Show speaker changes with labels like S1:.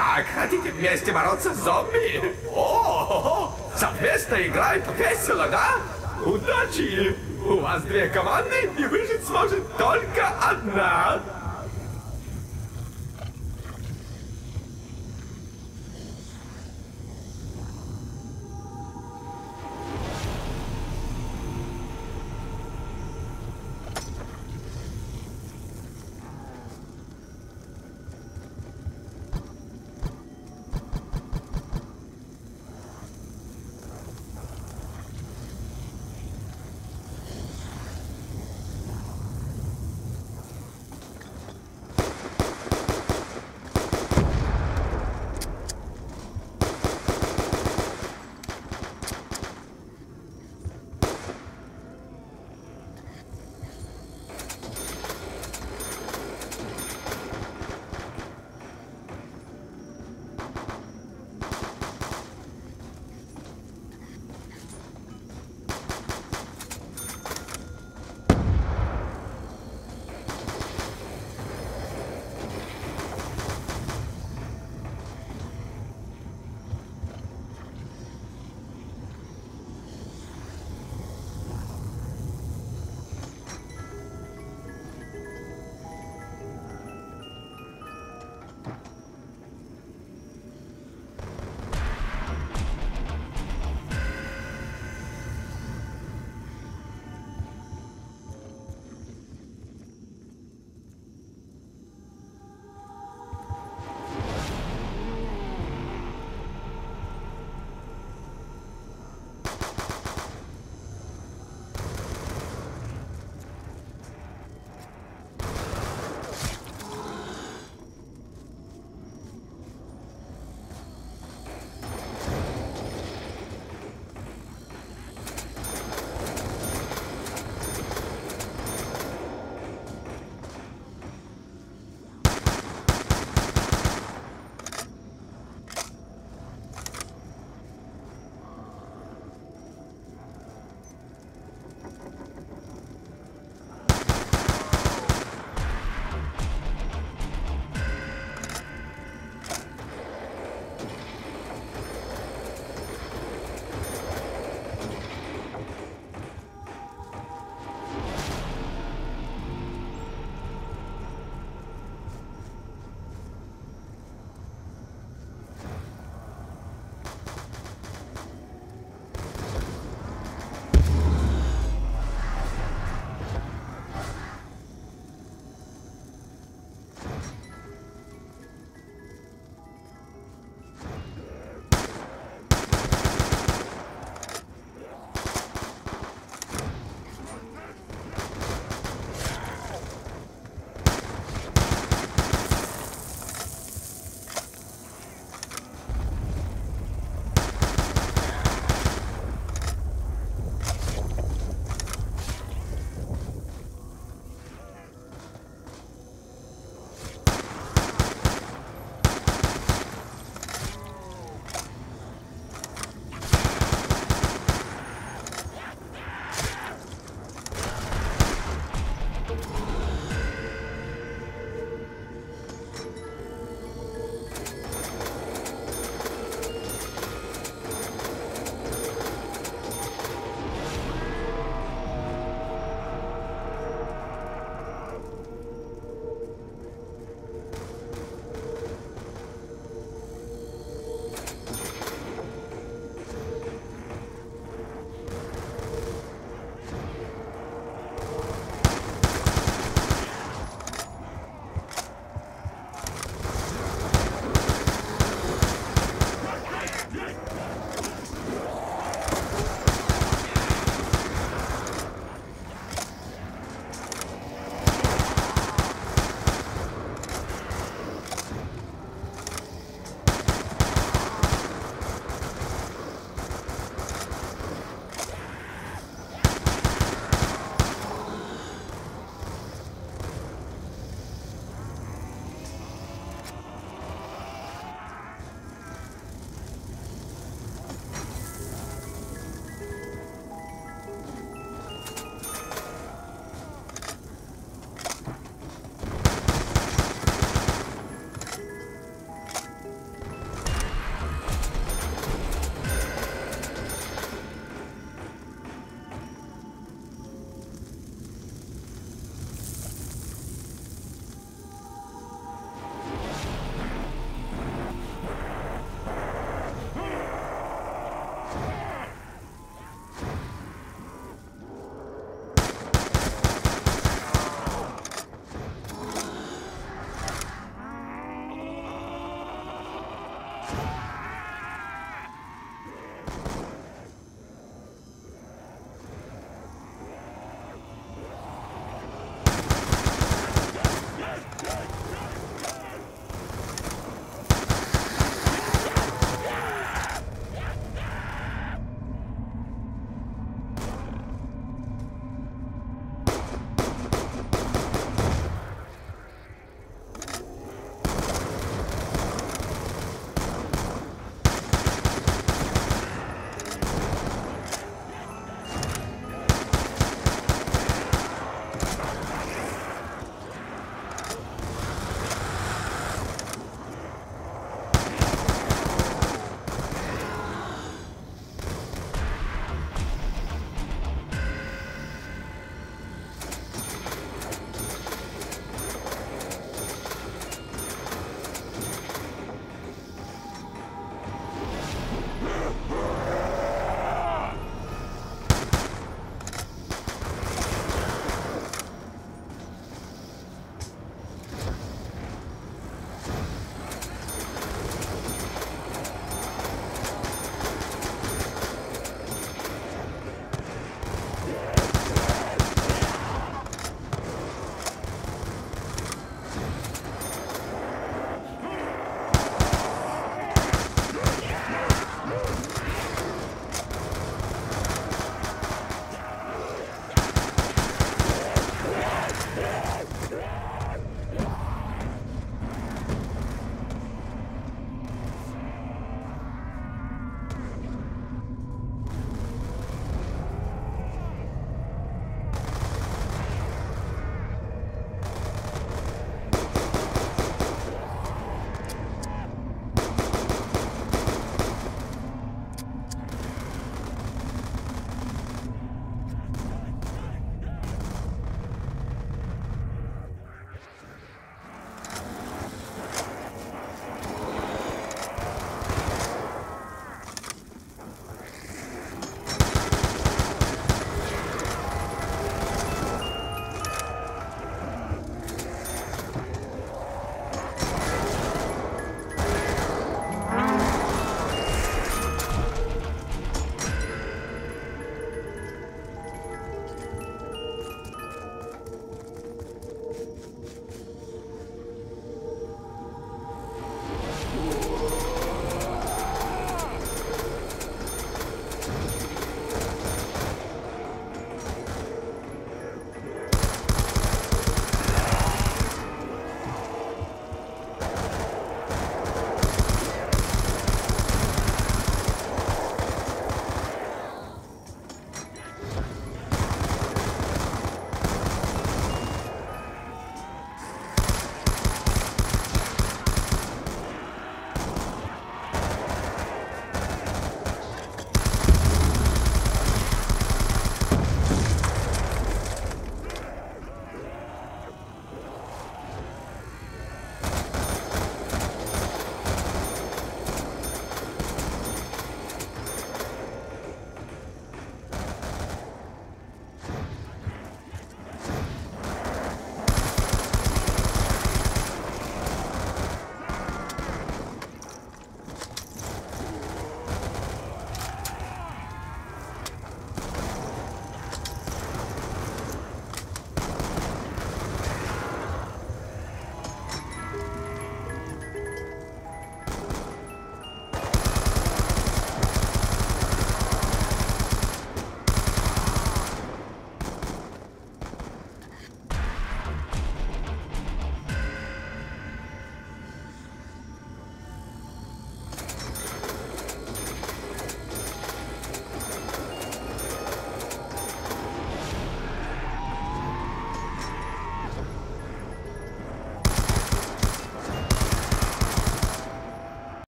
S1: Так, хотите вместе бороться с зомби? О, совместная игра это весело, да? Удачи! У вас две команды, и выжить сможет только одна.